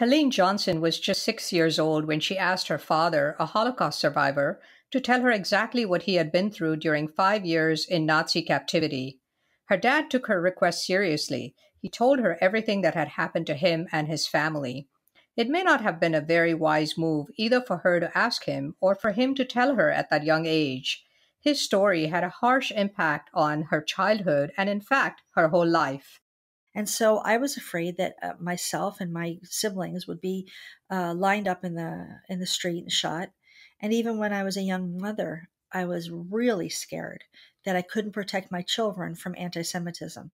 Helene Johnson was just six years old when she asked her father, a Holocaust survivor, to tell her exactly what he had been through during five years in Nazi captivity. Her dad took her request seriously. He told her everything that had happened to him and his family. It may not have been a very wise move either for her to ask him or for him to tell her at that young age. His story had a harsh impact on her childhood and, in fact, her whole life. And so I was afraid that uh, myself and my siblings would be uh, lined up in the in the street and shot. And even when I was a young mother, I was really scared that I couldn't protect my children from anti-Semitism.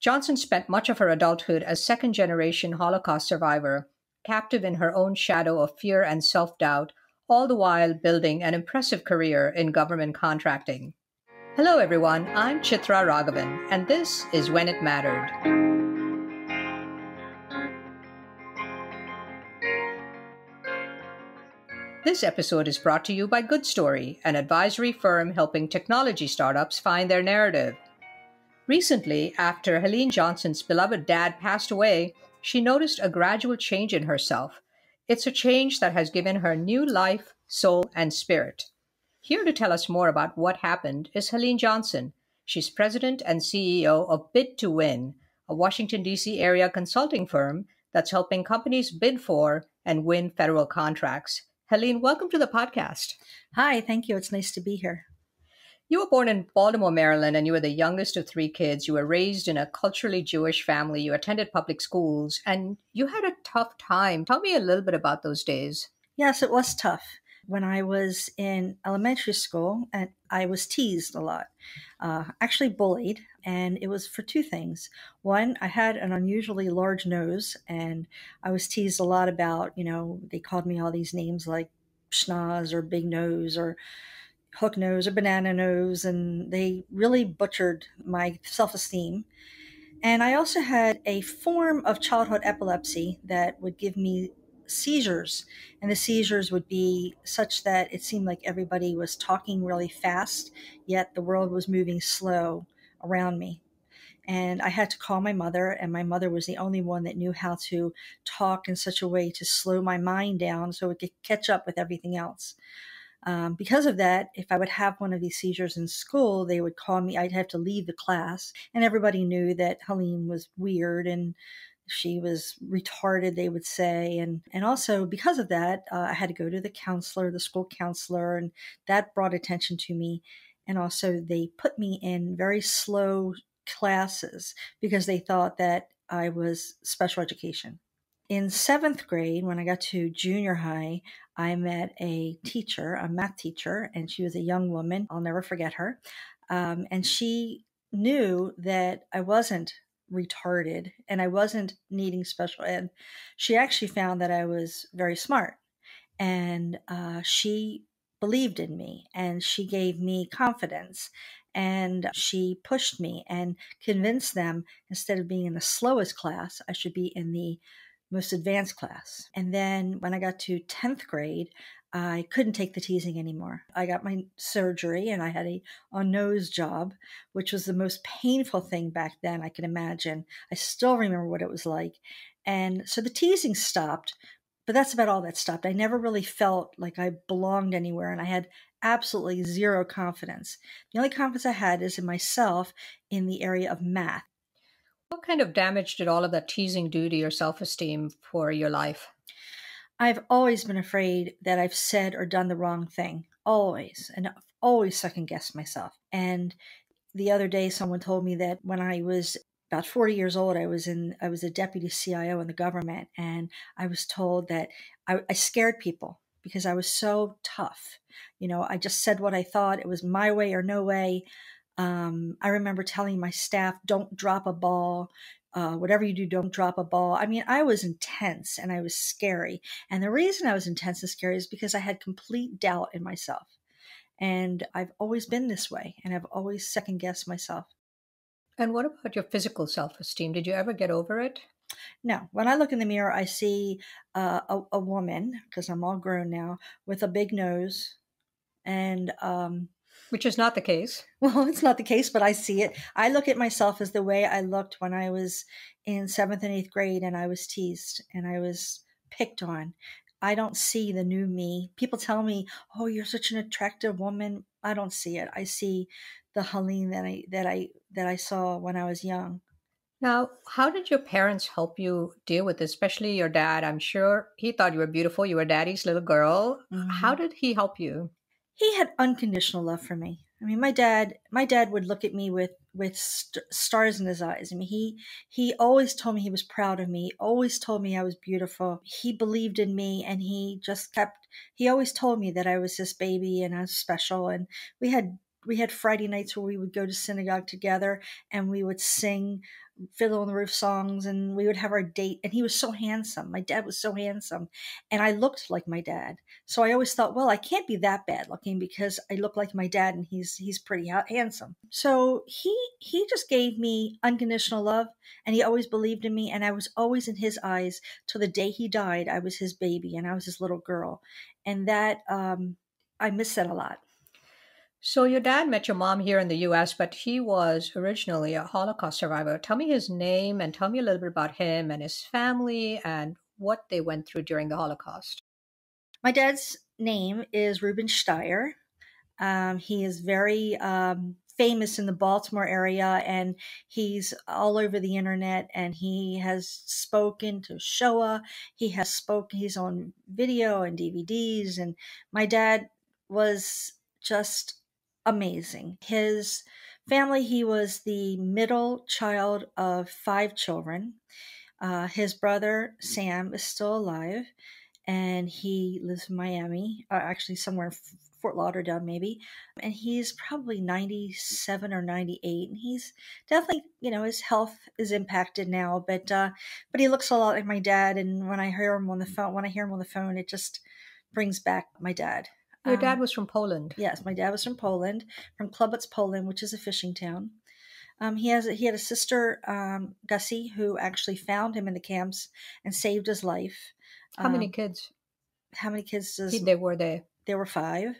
Johnson spent much of her adulthood as second generation Holocaust survivor, captive in her own shadow of fear and self doubt, all the while building an impressive career in government contracting. Hello, everyone. I'm Chitra Ragavan, and this is When It Mattered. This episode is brought to you by Good Story, an advisory firm helping technology startups find their narrative. Recently, after Helene Johnson's beloved dad passed away, she noticed a gradual change in herself. It's a change that has given her new life, soul, and spirit. Here to tell us more about what happened is Helene Johnson. She's president and CEO of Bid2Win, a Washington, D.C. area consulting firm that's helping companies bid for and win federal contracts. Helene, welcome to the podcast. Hi, thank you. It's nice to be here. You were born in Baltimore, Maryland, and you were the youngest of three kids. You were raised in a culturally Jewish family. You attended public schools, and you had a tough time. Tell me a little bit about those days. Yes, it was tough. When I was in elementary school, and I was teased a lot, uh, actually bullied, and it was for two things. One, I had an unusually large nose, and I was teased a lot about, you know, they called me all these names like schnoz or big nose or hook nose or banana nose, and they really butchered my self esteem. And I also had a form of childhood epilepsy that would give me seizures. And the seizures would be such that it seemed like everybody was talking really fast, yet the world was moving slow around me. And I had to call my mother, and my mother was the only one that knew how to talk in such a way to slow my mind down so it could catch up with everything else. Um, because of that, if I would have one of these seizures in school, they would call me. I'd have to leave the class, and everybody knew that Helene was weird and she was retarded they would say and and also because of that uh, i had to go to the counselor the school counselor and that brought attention to me and also they put me in very slow classes because they thought that i was special education. In seventh grade when i got to junior high i met a teacher a math teacher and she was a young woman i'll never forget her um, and she knew that i wasn't retarded and I wasn't needing special ed, she actually found that I was very smart. And uh, she believed in me and she gave me confidence and she pushed me and convinced them instead of being in the slowest class, I should be in the most advanced class. And then when I got to 10th grade, I couldn't take the teasing anymore. I got my surgery and I had a, a nose job, which was the most painful thing back then I can imagine. I still remember what it was like. And so the teasing stopped, but that's about all that stopped. I never really felt like I belonged anywhere and I had absolutely zero confidence. The only confidence I had is in myself in the area of math. What kind of damage did all of that teasing do to your self esteem for your life? I've always been afraid that I've said or done the wrong thing. Always. And I've always second guessed myself. And the other day someone told me that when I was about 40 years old, I was in I was a deputy CIO in the government and I was told that I, I scared people because I was so tough. You know, I just said what I thought. It was my way or no way. Um, I remember telling my staff, don't drop a ball. Uh, whatever you do, don't drop a ball. I mean, I was intense and I was scary. And the reason I was intense and scary is because I had complete doubt in myself. And I've always been this way and I've always second guessed myself. And what about your physical self esteem? Did you ever get over it? No. When I look in the mirror, I see uh, a, a, woman, because I'm all grown now, with a big nose and um, which is not the case. Well, it's not the case, but I see it. I look at myself as the way I looked when I was in seventh and eighth grade and I was teased and I was picked on. I don't see the new me. People tell me, "Oh, you're such an attractive woman." I don't see it. I see the Helene that I that I that I saw when I was young. Now, how did your parents help you deal with this, especially your dad? I'm sure he thought you were beautiful. You were daddy's little girl. How Mhm. did he help you? He had unconditional love for me. I mean, my dad, my dad would look at me with with st- stars in his eyes. I mean, he he always told me he was proud of me. Always told me I was beautiful. He believed in me, and he just kept. He always told me that I was his baby and I was special. And we had we had Friday nights where we would go to synagogue together and we would sing Fiddler on the Roof songs and we would have our date. And he was so handsome. My dad was so handsome, and I looked like my dad. So I always thought, well, I can't be that bad looking because I look like my dad and he's he's pretty ha- handsome. So he he just gave me unconditional love and he always believed in me and I was always in his eyes till the day he died. I was his baby and I was his little girl. And that um I miss that a lot. So, your dad met your mom here in the US, but he was originally a Holocaust survivor. Tell me his name and tell me a little bit about him and his family and what they went through during the Holocaust. My dad's name is Ruben Steyer. Um, he is very um, famous in the Baltimore area and he's all over the internet and he has spoken to Shoah. He has spoken, he's on video and DVDs. And my dad was just amazing. His family, he was the middle child of five children. Uh, his brother, Sam, is still alive and he lives in Miami, or actually somewhere in Fort Lauderdale, maybe. And he's probably 97 or 98. And he's definitely, you know, his health is impacted now, but, uh, but he looks a lot like my dad. And when I hear him on the phone, when I hear him on the phone, it just brings back my dad. Your dad Um, was from Poland. Yes, my dad was from Poland, from Klubitz, Poland, which is a fishing town. Um, he has he had a sister, um, Gussie, who actually found him in the camps and saved his life. How many Um, kids how many kids does he, they were there? there were five?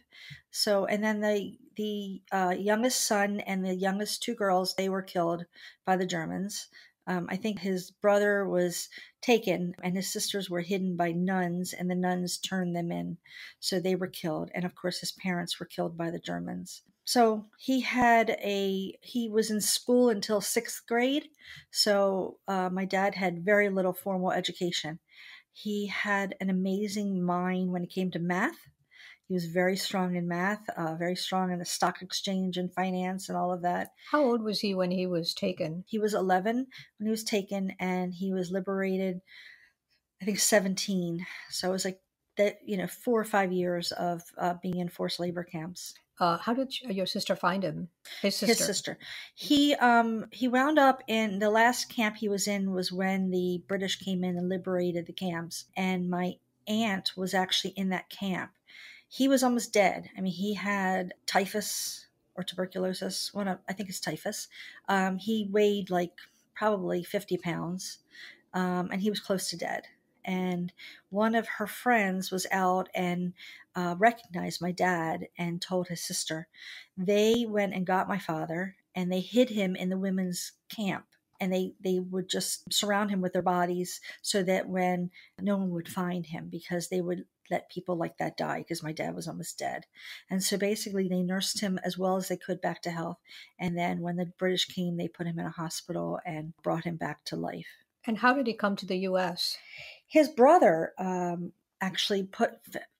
So and then the the uh, youngest son and the youngest two girls they were killed by the Germans. Um, I think his brother was taken and his sisters were hidden by nuns, and the nuns turned them in. So they were killed. And of course, his parents were killed by the Germans. So he had a, he was in school until sixth grade. So uh, my dad had very little formal education. He had an amazing mind when it came to math. He was very strong in math, uh, very strong in the stock exchange and finance and all of that. How old was he when he was taken? He was 11 when he was taken, and he was liberated, I think 17. So it was like that, you know, four or five years of uh, being in forced labor camps. Uh, how did your sister find him? His sister. His sister. He um he wound up in the last camp he was in was when the British came in and liberated the camps, and my aunt was actually in that camp. He was almost dead. I mean, he had typhus or tuberculosis. One of I think it's typhus. Um, he weighed like probably fifty pounds, um, and he was close to dead. And one of her friends was out and uh, recognized my dad and told his sister. They went and got my father and they hid him in the women's camp. And they, they would just surround him with their bodies so that when no one would find him because they would let people like that die because my dad was almost dead. And so basically they nursed him as well as they could back to health. And then when the British came, they put him in a hospital and brought him back to life. And how did he come to the U.S.? His brother um, actually put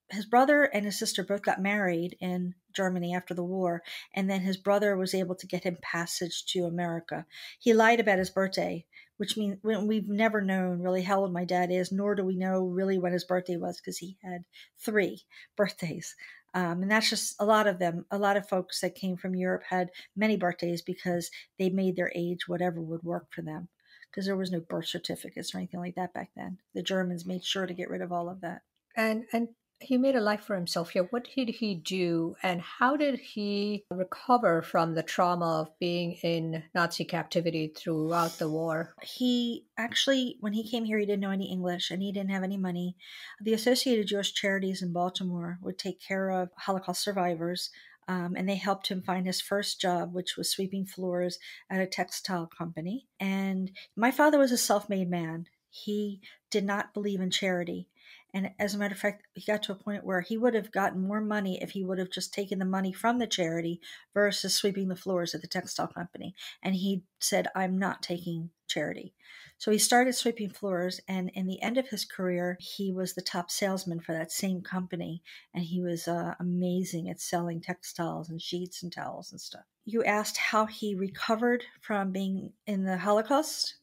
his brother and his sister both got married in Germany after the war, and then his brother was able to get him passage to America. He lied about his birthday, which means we've never known really how old my dad is, nor do we know really when his birthday was because he had three birthdays. Um, and that's just a lot of them. A lot of folks that came from Europe had many birthdays because they made their age whatever would work for them because there was no birth certificates or anything like that back then. The Germans made sure to get rid of all of that. And and he made a life for himself here. What did he do, and how did he recover from the trauma of being in Nazi captivity throughout the war? He actually, when he came here, he didn't know any English and he didn't have any money. The Associated Jewish Charities in Baltimore would take care of Holocaust survivors. Um, and they helped him find his first job, which was sweeping floors at a textile company. And my father was a self made man. He did not believe in charity. And as a matter of fact, he got to a point where he would have gotten more money if he would have just taken the money from the charity versus sweeping the floors at the textile company. And he said, I'm not taking charity. So he started sweeping floors, and in the end of his career, he was the top salesman for that same company, and he was uh, amazing at selling textiles and sheets and towels and stuff. You asked how he recovered from being in the Holocaust.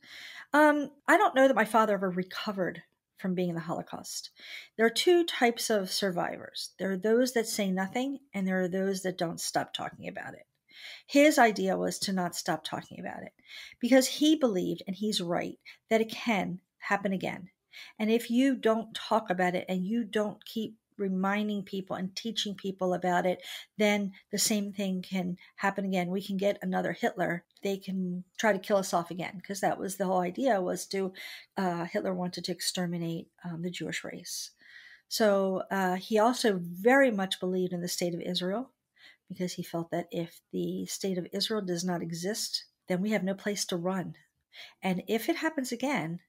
Um, I don't know that my father ever recovered from being in the Holocaust. There are two types of survivors there are those that say nothing, and there are those that don't stop talking about it. His idea was to not stop talking about it because he believed, and he's right, that it can happen again. And if you don't talk about it and you don't keep reminding people and teaching people about it, then the same thing can happen again. We can get another Hitler. They can try to kill us off again because that was the whole idea was to uh, Hitler wanted to exterminate um, the Jewish race. So uh, he also very much believed in the state of Israel because he felt that if the state of Israel does not exist, then we have no place to run. And if it happens again,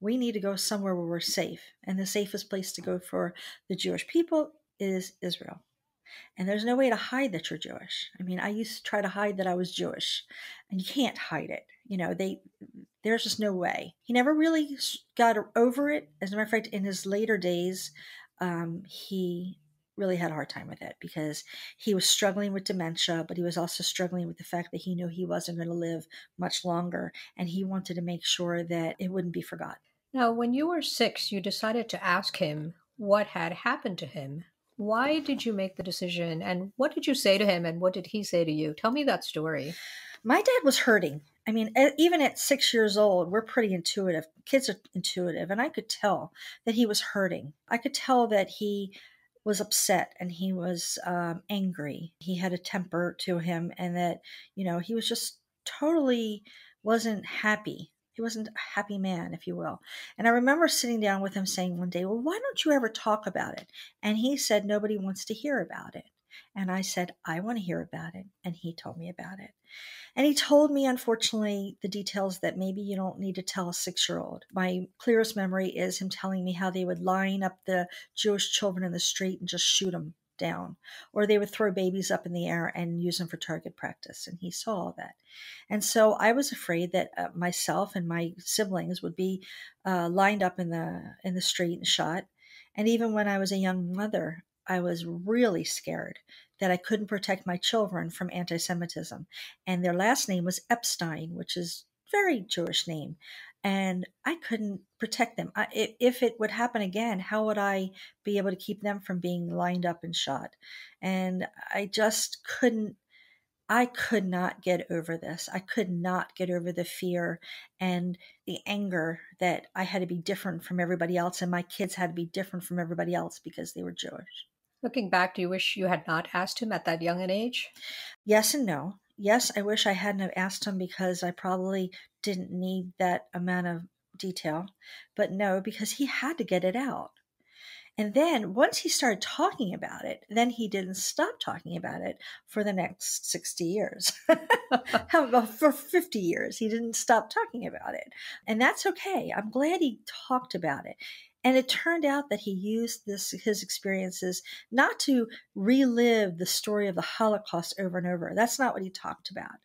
we need to go somewhere where we're safe. And the safest place to go for the Jewish people is Israel. And there's no way to hide that you're Jewish. I mean, I used to try to hide that I was Jewish, and you can't hide it. You know, they there's just no way. He never really got over it. As a matter of fact, in his later days, um, he really had a hard time with it because he was struggling with dementia, but he was also struggling with the fact that he knew he wasn't going to live much longer, and he wanted to make sure that it wouldn't be forgotten. Now, when you were six, you decided to ask him what had happened to him. Why did you make the decision, and what did you say to him, and what did he say to you? Tell me that story. My dad was hurting. I mean, even at six years old, we're pretty intuitive. Kids are intuitive. And I could tell that he was hurting. I could tell that he was upset and he was um, angry. He had a temper to him, and that, you know, he was just totally wasn't happy he wasn't a happy man, if you will. And I remember sitting down with him saying one day, Well, why don't you ever talk about it? And he said, Nobody wants to hear about it. And I said, I want to hear about it. And he told me about it. And he told me, unfortunately, the details that maybe you don't need to tell a six year old. My clearest memory is him telling me how they would line up the Jewish children in the street and just shoot them down, or they would throw babies up in the air and use them for target practice. And he saw all that. And so I was afraid that uh, myself and my siblings would be uh, lined up in the in the street and shot. And even when I was a young mother, I was really scared that I couldn't protect my children from anti Semitism. And their last name was Epstein, which is very Jewish name and I couldn't protect them. I, if it would happen again, how would I be able to keep them from being lined up and shot? And I just couldn't. I could not get over this. I could not get over the fear and the anger that I had to be different from everybody else, and my kids had to be different from everybody else because they were Jewish. Looking back, do you wish you had not asked him at that young an age? Yes and no yes, I wish I hadn't have asked him because I probably didn't need that amount of detail. But no, because he had to get it out. And then once he started talking about it, then he didn't stop talking about it for the next 60 years. for 50 years, he didn't stop talking about it. And that's okay. I'm glad he talked about it. And it turned out that he used this his experiences not to relive the story of the Holocaust over and over. That's not what he talked about.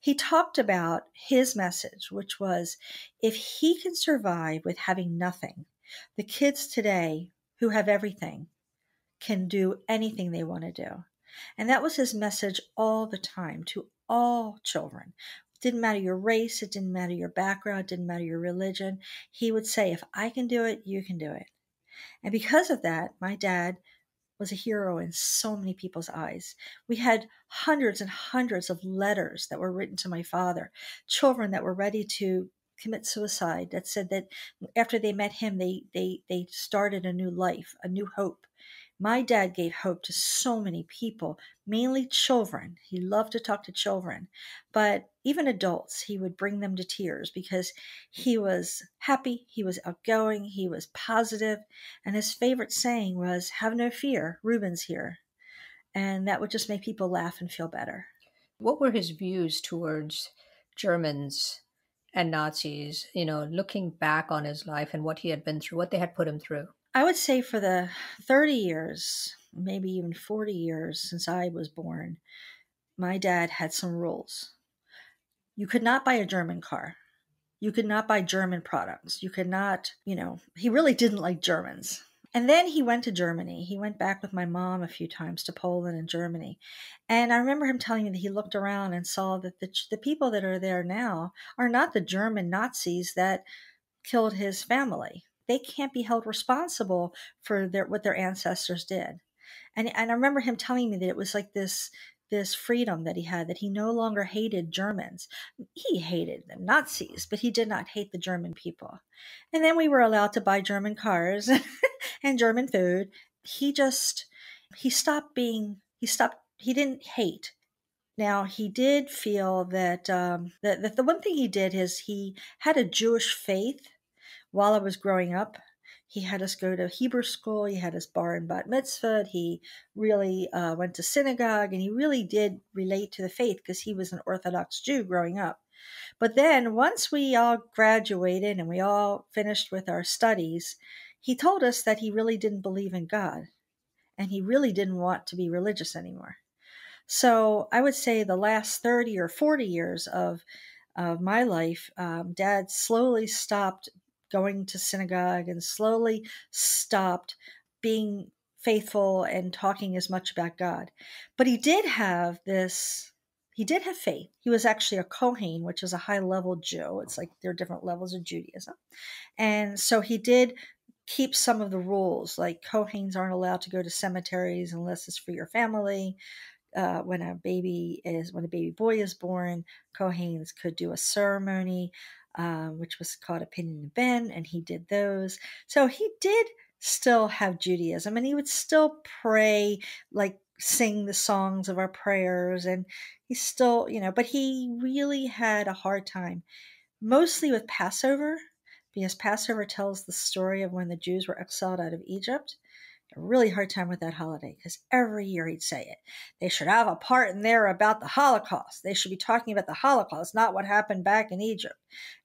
He talked about his message, which was if he can survive with having nothing, the kids today who have everything can do anything they want to do. And that was his message all the time to all children, didn't matter your race, it didn't matter your background, it didn't matter your religion. He would say, If I can do it, you can do it. And because of that, my dad was a hero in so many people's eyes. We had hundreds and hundreds of letters that were written to my father, children that were ready to commit suicide that said that after they met him they they they started a new life, a new hope. My dad gave hope to so many people, mainly children. He loved to talk to children, but even adults, he would bring them to tears because he was happy, he was outgoing, he was positive, and his favorite saying was, Have no fear, Reuben's here. And that would just make people laugh and feel better. What were his views towards Germans and Nazis, you know, looking back on his life and what he had been through, what they had put him through? I would say for the 30 years, maybe even 40 years since I was born, my dad had some rules. You could not buy a German car. You could not buy German products. You could not, you know, he really didn't like Germans. And then he went to Germany. He went back with my mom a few times to Poland and Germany. And I remember him telling me that he looked around and saw that the, the people that are there now are not the German Nazis that killed his family. They can't be held responsible for their, what their ancestors did. And, and I remember him telling me that it was like this this freedom that he had, that he no longer hated Germans. He hated the Nazis, but he did not hate the German people. And then we were allowed to buy German cars and German food. He just, he stopped being, he stopped, he didn't hate. Now he did feel that, um, that, that the one thing he did is he had a Jewish faith while I was growing up he had us go to Hebrew school. He had us bar and bat mitzvah. He really uh, went to synagogue and he really did relate to the faith because he was an Orthodox Jew growing up. But then once we all graduated and we all finished with our studies, he told us that he really didn't believe in God and he really didn't want to be religious anymore. So I would say the last 30 or 40 years of, of my life, um, dad slowly stopped going to synagogue and slowly stopped being faithful and talking as much about God. But he did have this, he did have faith. He was actually a Kohen, which is a high level Jew. It's like there are different levels of Judaism. And so he did keep some of the rules, like Kohens aren't allowed to go to cemeteries unless it's for your family. Uh, when a baby is when a baby boy is born, Kohens could do a ceremony um, which was called a Pidyon Ben, and he did those. So he did still have Judaism, and he would still pray, like sing the songs of our prayers, and he still, you know, but he really had a hard time, mostly with Passover, because Passover tells the story of when the Jews were exiled out of Egypt really hard time with that holiday because every year he'd say it. They should have a part in there about the Holocaust. They should be talking about the Holocaust, not what happened back in Egypt.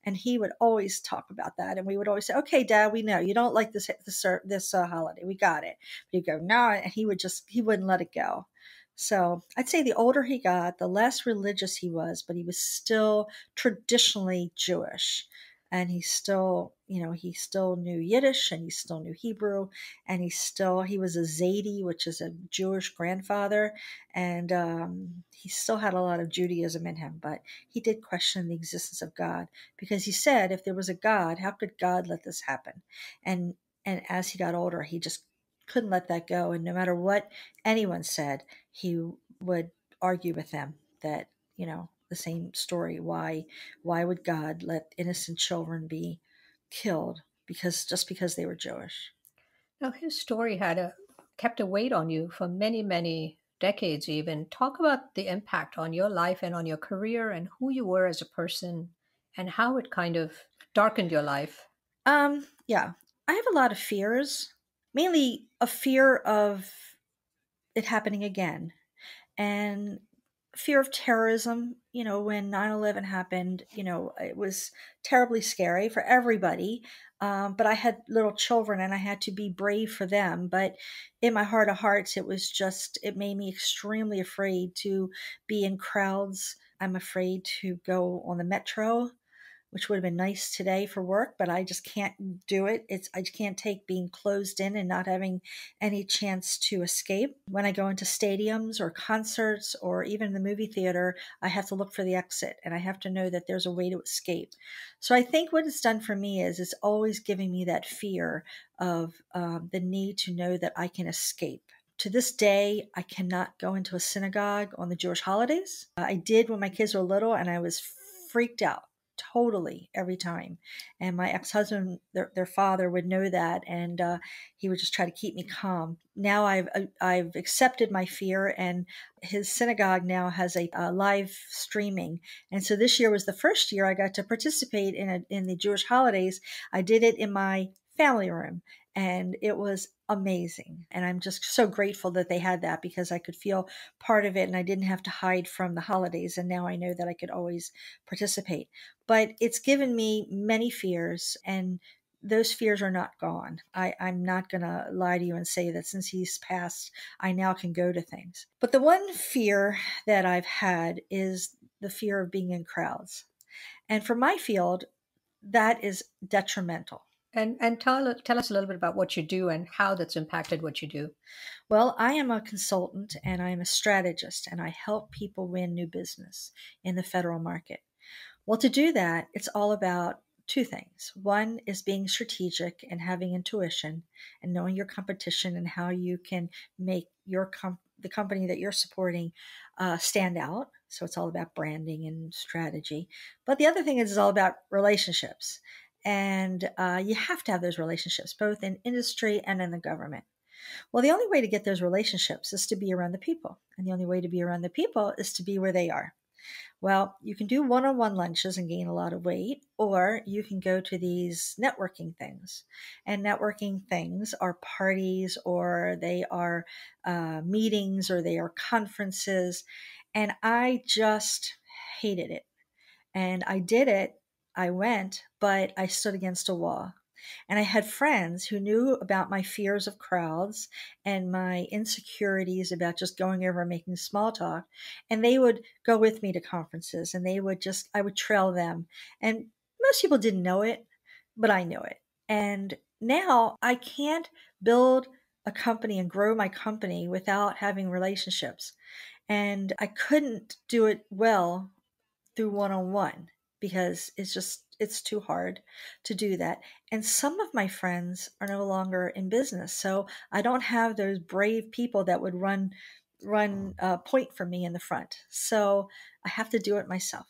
And he would always talk about that, and we would always say, "Okay, Dad, we know you don't like this this this uh, holiday. We got it." But he'd go, "No," and he would just he wouldn't let it go. So I'd say the older he got, the less religious he was, but he was still traditionally Jewish and he still you know he still knew yiddish and he still knew hebrew and he still he was a zaidi which is a jewish grandfather and um, he still had a lot of judaism in him but he did question the existence of god because he said if there was a god how could god let this happen? And and as he got older he just couldn't let that go and no matter what anyone said he would argue with them that you know the same story. Why why would God let innocent children be killed because just because they were Jewish? Now his story had a kept a weight on you for many many decades even. Talk about the impact on your life and on your career and who you were as a person and how it kind of darkened your life. Um yeah, I have a lot of fears, mainly a fear of it happening again. And fear of terrorism you know when 9-11 happened you know it was terribly scary for everybody um, but i had little children and i had to be brave for them but in my heart of hearts it was just it made me extremely afraid to be in crowds. I'm afraid to go on the metro which would have been nice today for work, but I just can't do it. It's I can't take being closed in and not having any chance to escape. When I go into stadiums or concerts or even the movie theater, I have to look for the exit and I have to know that there's a way to escape. So I think what it's done for me is it's always giving me that fear of um, the need to know that I can escape. To this day, I cannot go into a synagogue on the Jewish holidays. I did when my kids were little and I was freaked out totally every time. And my ex husband, their, their, father, would know that, and uh, he would just try to keep me calm. Now I've uh, I've accepted my fear, and his synagogue now has a, a live streaming. And so this year was the first year I got to participate in a, in the Jewish holidays. I did it in my family room. And it was amazing. And I'm just so grateful that they had that because I could feel part of it and I didn't have to hide from the holidays. And now I know that I could always participate. But it's given me many fears and those fears are not gone. I, I'm not going to lie to you and say that since he's passed, I now can go to things. But the one fear that I've had is the fear of being in crowds. And for my field, that is detrimental. And and tell tell us a little bit about what you do and how that's impacted what you do. Well, I am a consultant and I am a strategist and I help people win new business in the federal market. Well, to do that, it's all about two things. One is being strategic and having intuition and knowing your competition and how you can make your com- the company that you're supporting uh, stand out. So it's all about branding and strategy. But the other thing is, it's all about relationships. And uh, you have to have those relationships, both in industry and in the government. Well, the only way to get those relationships is to be around the people. And the only way to be around the people is to be where they are. Well, you can do one on one lunches and gain a lot of weight, or you can go to these networking things. And networking things are parties, or they are uh, meetings, or they are conferences. And I just hated it. And I did it I went, but I stood against a wall. And I had friends who knew about my fears of crowds and my insecurities about just going over and making small talk. And they would go with me to conferences and they would just, I would trail them. And most people didn't know it, but I knew it. And now I can't build a company and grow my company without having relationships. And I couldn't do it well through one on one because it's just it's too hard to do that and some of my friends are no longer in business so i don't have those brave people that would run run uh, point for me in the front so i have to do it myself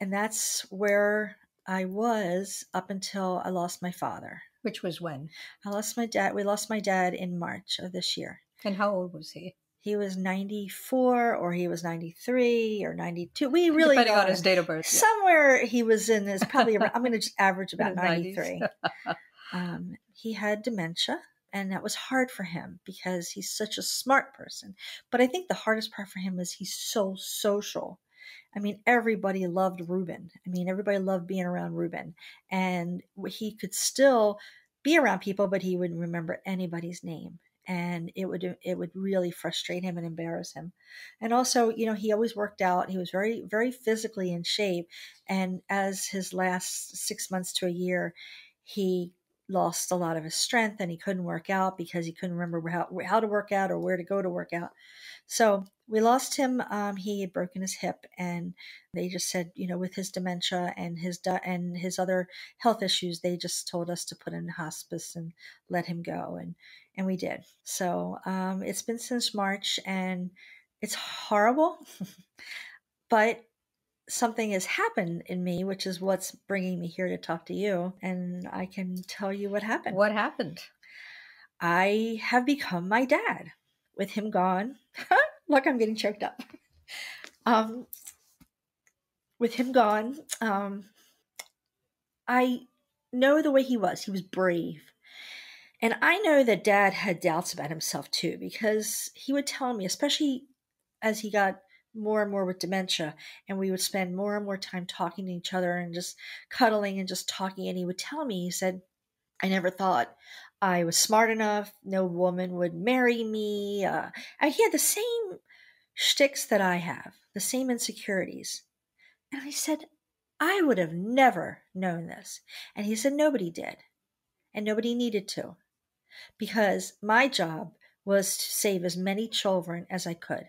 and that's where i was up until i lost my father. Which was when? I lost my dad we lost my dad in march of this year. And how old was he he was 94 or he was 93 or 92. We really depending on his date of birth. Yeah. Somewhere he was in his probably around, I'm going to just average about 93. um, he had dementia and that was hard for him because he's such a smart person. But I think the hardest part for him is he's so social. I mean, everybody loved Ruben. I mean, everybody loved being around Ruben. And he could still be around people, but he wouldn't remember anybody's name and it would it would really frustrate him and embarrass him. And also you know he always worked out he was very very physically in shape. And as his last six months to a year he lost a lot of his strength and he couldn't work out because he couldn't remember how, how to work out or where to go to work out. So we lost him um, he had broken his hip and they just said you know with his dementia and his and his other health issues they just told us to put him in hospice and let him go. And and we did. So um, it's been since March, and it's horrible, but something has happened in me, which is what's bringing me here to talk to you, and I can tell you what happened. What happened? I have become my dad. With him gone, look, I'm getting choked up. Um, with him gone, um, I know the way he was. He was brave. And I know that dad had doubts about himself too, because he would tell me, especially as he got more and more with dementia, and we would spend more and more time talking to each other and just cuddling and just talking. And he would tell me, he said, I never thought I was smart enough. No woman would marry me. Uh, and he had the same shticks that I have, the same insecurities. And I said, I would have never known this. And he said, nobody did. And nobody needed to because my job was to save as many children as I could.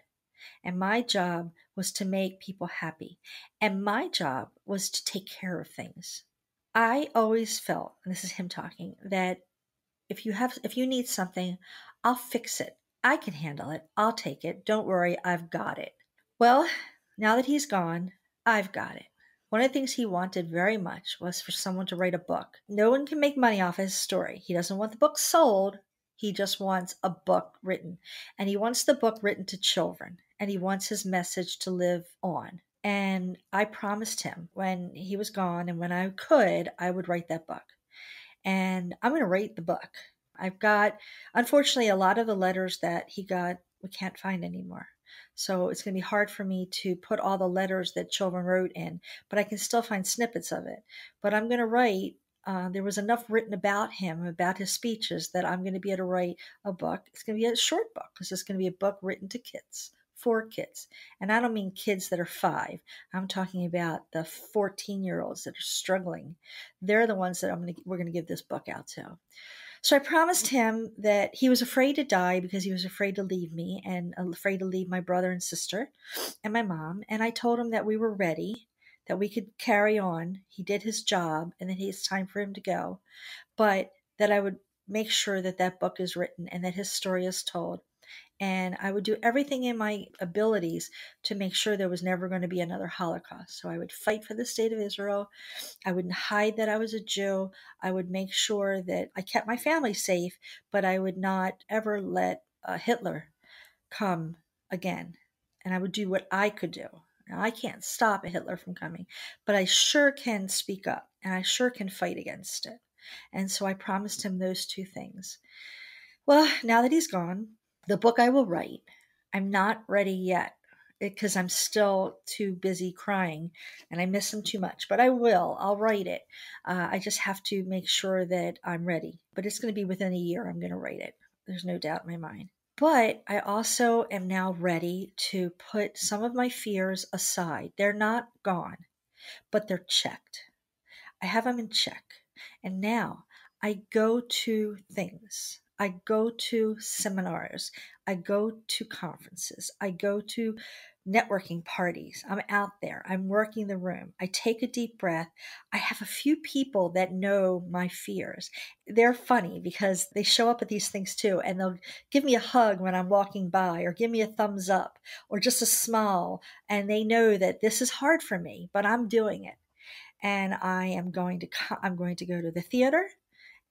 And my job was to make people happy. And my job was to take care of things. I always felt, and this is him talking, that if you have if you need something, I'll fix it. I can handle it. I'll take it. Don't worry, I've got it. Well, now that he's gone, I've got it. One of the things he wanted very much was for someone to write a book. No one can make money off his story. He doesn't want the book sold. He just wants a book written. And he wants the book written to children. And he wants his message to live on. And I promised him when he was gone and when I could, I would write that book. and I'm going to write the book. I've got, unfortunately, a lot of the letters that he got, we can't find anymore. So it's going to be hard for me to put all the letters that children wrote in, but I can still find snippets of it. But I'm going to write uh, there was enough written about him, about his speeches, that I'm going to be able to write a book. It's going to be a short book because it's going to be a book written to kids, for kids. And I don't mean kids that are five. I'm talking about the 14 year olds that are struggling. They're the ones that I'm going to, we're going to give this book out to. So I promised mm-hmm. him that he was afraid to die because he was afraid to leave me and afraid to leave my brother and sister and my mom. And I told him that we were ready that we could carry on. He did his job and that it's time for him to go, but that I would make sure that that book is written and that his story is told. And I would do everything in my abilities to make sure there was never going to be another Holocaust. So I would fight for the state of Israel. I wouldn't hide that I was a Jew. I would make sure that I kept my family safe, but I would not ever let uh, Hitler come again. And I would do what I could do. Now, I can't stop a Hitler from coming, but I sure can speak up and I sure can fight against it. And so I promised him those two things. Well, now that he's gone, the book I will write, I'm not ready yet because I'm still too busy crying and I miss him too much. But I will. I'll write it. Uh, I just have to make sure that I'm ready. But it's going to be within a year. I'm going to write it. There's no doubt in my mind. But I also am now ready to put some of my fears aside. They're not gone, but they're checked. I have them in check. And now I go to things. I go to seminars. I go to conferences. I go to networking parties. I'm out there. I'm working the room. I take a deep breath. I have a few people that know my fears. They're funny because they show up at these things too, and they'll give me a hug when I'm walking by, or give me a thumbs up, or just a smile. And they know that this is hard for me, but I'm doing it. And I am going to, I'm going to go to the theater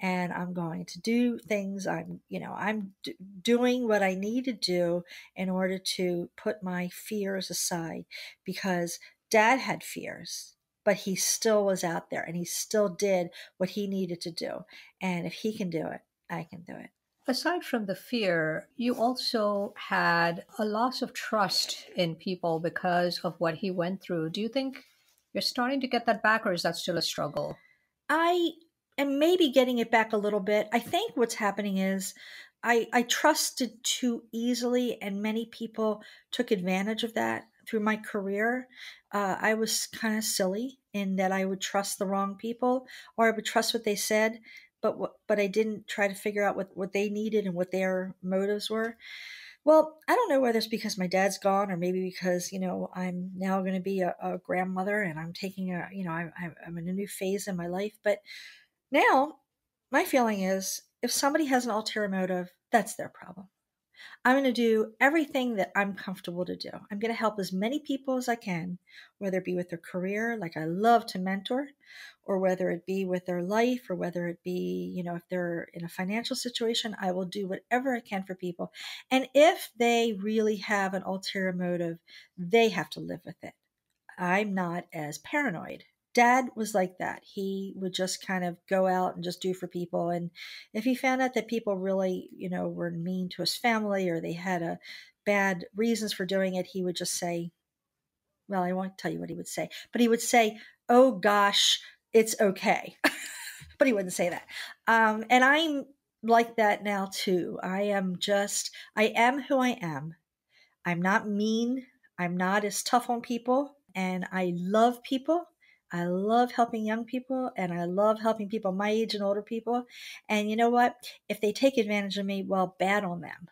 and I'm going to do things. I'm, you know, I'm d- doing what I need to do in order to put my fears aside because dad had fears, but he still was out there and he still did what he needed to do. And if he can do it, I can do it. Aside from the fear, you also had a loss of trust in people because of what he went through. Do you think you're starting to get that back, or is that still a struggle? I and maybe getting it back a little bit. I think what's happening is I, I trusted too easily, and many people took advantage of that through my career. Uh, I was kind of silly in that I would trust the wrong people, or I would trust what they said, but but I didn't try to figure out what what they needed and what their motives were. Well, I don't know whether it's because my dad's gone or maybe because, you know, I'm now going to be a, a, grandmother and I'm taking a, you know, I, I'm in a new phase in my life. But now, my feeling is if somebody has an ulterior motive, that's their problem. I'm going to do everything that I'm comfortable to do. I'm going to help as many people as I can, whether it be with their career, like I love to mentor, or whether it be with their life, or whether it be, you know, if they're in a financial situation, I will do whatever I can for people. And if they really have an ulterior motive, they have to live with it. I'm not as paranoid dad was like that. He would just kind of go out and just do for people. And if he found out that people really, you know, were mean to his family or they had a bad reasons for doing it, he would just say, well, I won't tell you what he would say, but he would say, oh gosh, it's okay. but he wouldn't say that. Um, and I'm like that now too. I am just, I am who I am. I'm not mean. I'm not as tough on people. And I love people I love helping young people and I love helping people my age and older people. And you know what? If they take advantage of me, well, bad on them.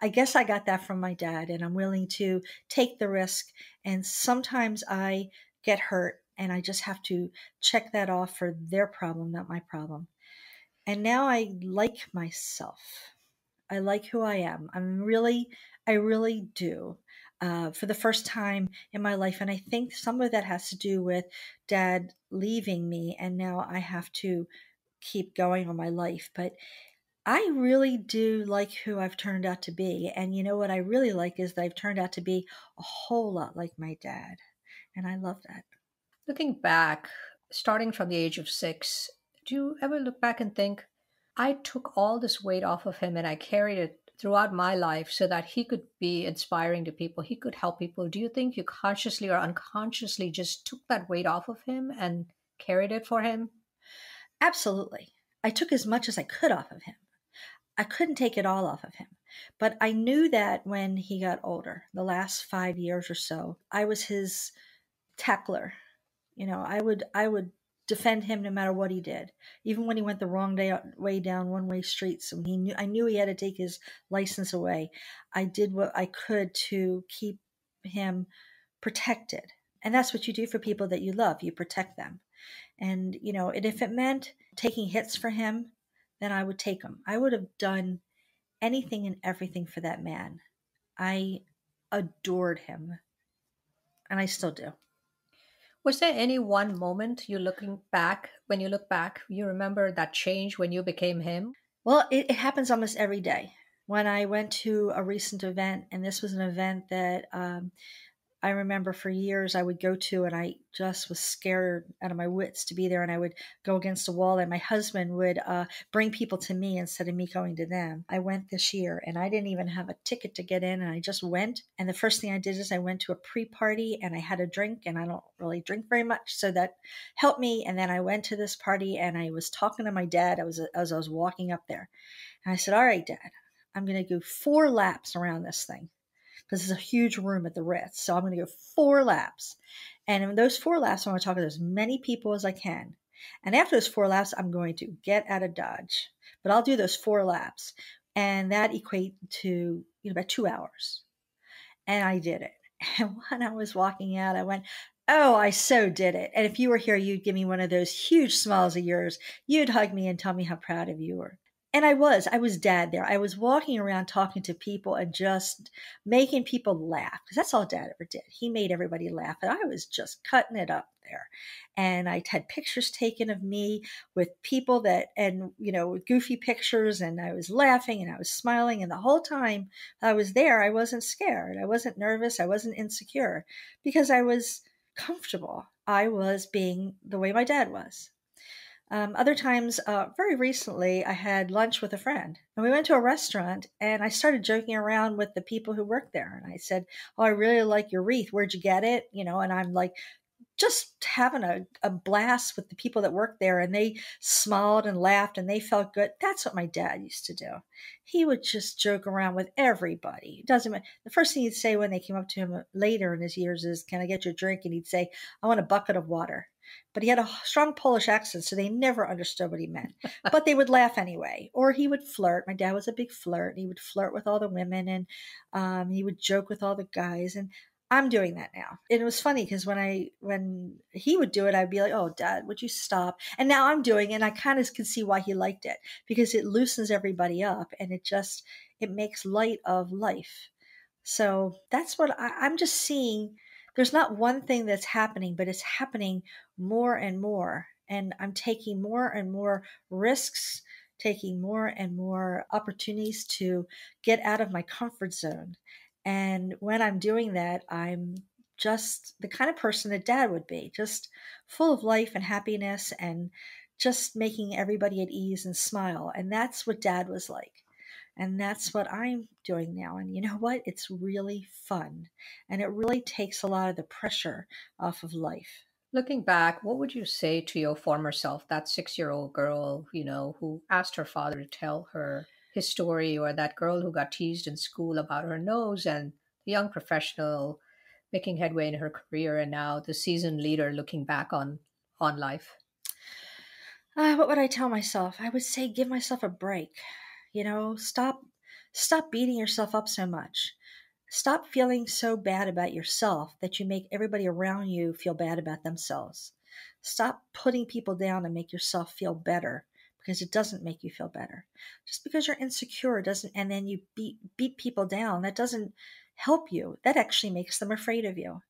I guess I got that from my dad, and I'm willing to take the risk. And sometimes I get hurt, and I just have to check that off for their problem, not my problem. And now I like myself. I like who I am. I'm really, I really do uh, for the first time in my life. And I think some of that has to do with dad leaving me, and now I have to keep going on my life. But I really do like who I've turned out to be. And you know what I really like is that I've turned out to be a whole lot like my dad. And I love that. Looking back, starting from the age of six Do you ever look back and think, I took all this weight off of him and I carried it throughout my life so that he could be inspiring to people, he could help people. Do you think you consciously or unconsciously just took that weight off of him and carried it for him? Absolutely. I took as much as I could off of him. I couldn't take it all off of him. But I knew that when he got older, the last five years or so, I was his tackler. You know, I would I would defend him no matter what he did, even when he went the wrong day, way down one way streets. And he knew I knew he had to take his license away. I did what I could to keep him protected, and that's what you do for people that you love. You protect them, and you know, and if it meant taking hits for him, then I would take them. I would have done anything and everything for that man. I adored him, and I still do. Was there any one moment you looking back, when you look back, you remember that change when you became him? Well, it, it happens almost every day. When I went to a recent event, and this was an event that um, I remember for years I would go to, and I just was scared out of my wits to be there. And I would go against a wall, and my husband would uh, bring people to me instead of me going to them. I went this year, and I didn't even have a ticket to get in, and I just went. And the first thing I did is I went to a pre party, and I had a drink, and I don't really drink very much, so that helped me. And then I went to this party, and I was talking to my dad. I was as I was walking up there, and I said, "All right, Dad, I'm going to go four laps around this thing." Because it's a huge room at the Ritz. So I'm going to go four laps. And in those four laps, I want to talk to as many people as I can. And after those four laps, I'm going to get out of Dodge. But I'll do those four laps. And that equate to you know about two hours. And I did it. And when I was walking out, I went, Oh, I so did it. And if you were here, you'd give me one of those huge smiles of yours. You'd hug me and tell me how proud of you were and I was, I was dad there. I was walking around talking to people and just making people laugh because that's all dad ever did. He made everybody laugh. And I was just cutting it up there. And I had pictures taken of me with people that, and, you know, goofy pictures. And I was laughing and I was smiling. And the whole time I was there, I wasn't scared. I wasn't nervous. I wasn't insecure because I was comfortable. I was being the way my dad was. Um, other times, uh, very recently, I had lunch with a friend and we went to a restaurant and I started joking around with the people who worked there. And I said, Oh, I really like your wreath. Where'd you get it? You know, and I'm like, just having a, a blast with the people that worked there and they smiled and laughed and they felt good. That's what my dad used to do. He would just joke around with everybody. It doesn't matter. The first thing he'd say when they came up to him later in his years is, Can I get you a drink? And he'd say, I want a bucket of water but he had a strong Polish accent, so they never understood what he meant. but they would laugh anyway. Or he would flirt. My dad was a big flirt. And He would flirt with all the women and um, he would joke with all the guys. And I'm doing that now. And it was funny because when I when he would do it, I'd be like, "Oh, Dad, would you stop?" And now I'm doing, it, and I kind of can see why he liked it because it loosens everybody up and it just it makes light of life. So that's what I, I'm just seeing there's not one thing that's happening, but it's happening more and more. And I'm taking more and more risks, taking more and more opportunities to get out of my comfort zone. And when I'm doing that, I'm just the kind of person that dad would be, just full of life and happiness and just making everybody at ease and smile. And that's what dad was like. And that's what I'm doing now. And you know what? It's really fun. And it really takes a lot of the pressure off of life. Looking back, what would you say to your former self, that six year old girl, you know, who asked her father to tell her his story, or that girl who got teased in school about her nose, and the young professional making headway in her career, and now the seasoned leader looking back on, on life? Uh, what would I tell myself? I would say give myself a break. You know, stop stop beating yourself up so much. Stop feeling so bad about yourself that you make everybody around you feel bad about themselves. Stop putting people down and make yourself feel better because it doesn't make you feel better. Just because you're insecure doesn't and then you beat beat people down, that doesn't help you. That actually makes them afraid of you.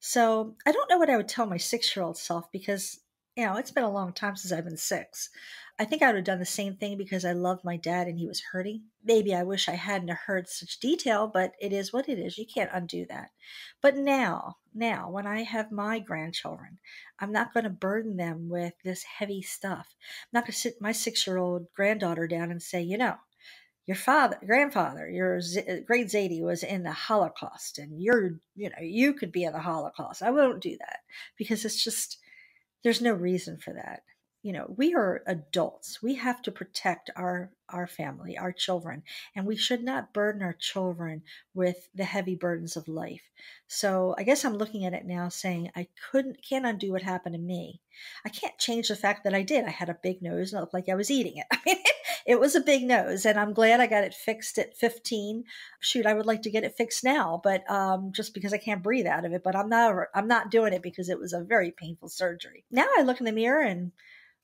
So, I don't know what I would tell my 6-year-old self because you know, it's been a long time since I've been six. I think I would have done the same thing because I loved my dad and he was hurting. Maybe I wish I hadn't heard such detail, but it is what it is. You can't undo that. But now, now, when I have my grandchildren, I'm not going to burden them with this heavy stuff. I'm not going to sit my six year old granddaughter down and say, you know, your father, grandfather, your Z- uh, great Zadie was in the Holocaust, and you're, you know, you could be in the Holocaust. I won't do that because it's just, there's no reason for that. You know we are adults. We have to protect our our family our children and we should not burden our children with the heavy burdens of life. So i guess i'm looking at it now saying i couldn't can't undo what happened to me. I can't change the fact that i did. I had a big nose and it looked like i was eating it it was a big nose and i'm glad i got it fixed at 15 shoot i would like to get it fixed now but um, just because i can't breathe out of it but i'm not i'm not doing it because it was a very painful surgery now i look in the mirror and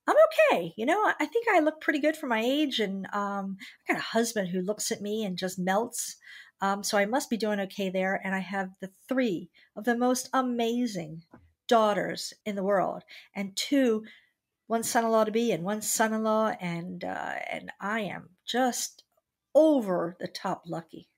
I'm okay. You know, I think I look pretty good for my age, and um, I got a husband who looks at me and just melts. Um, so I must be doing okay there. And I have the three of the most amazing daughters in the world, and two, one son-in-law to be, and one son-in-law, and uh, and I am just over the top lucky.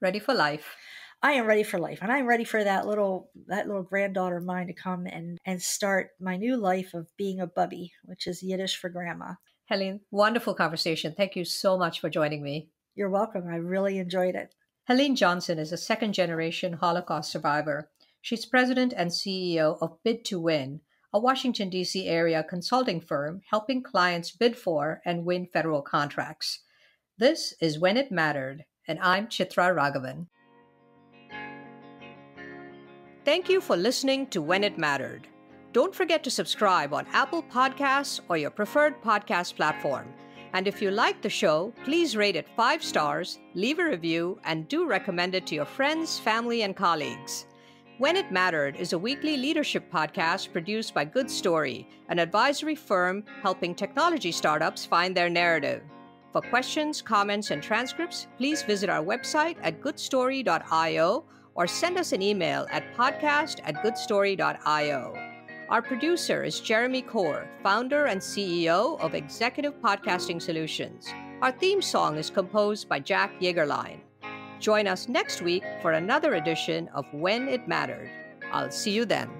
Ready for life. I am ready for life, and I'm ready for that little that little granddaughter of mine to come and and start my new life of being a bubby, which is Yiddish for grandma. Helene, wonderful conversation. Thank you so much for joining me. You're welcome. I really enjoyed it. Helene Johnson is a second generation Holocaust survivor. She's president and CEO of Bid2Win, a Washington, D.C. area consulting firm helping clients bid for and win federal contracts. This is When It Mattered, and I'm Chitra Ragavan. Thank you for listening to When It Mattered. Don't forget to subscribe on Apple Podcasts or your preferred podcast platform. And if you like the show, please rate it five stars, leave a review, and do recommend it to your friends, family, and colleagues. When It Mattered is a weekly leadership podcast produced by Good Story, an advisory firm helping technology startups find their narrative. For questions, comments, and transcripts, please visit our website at goodstory.io or send us an email at podcast at goodstory.io. Our producer is Jeremy Corr, founder and CEO of Executive Podcasting Solutions. Our theme song is composed by Jack Yeagerline. Join us next week for another edition of When It Mattered. I'll see you then.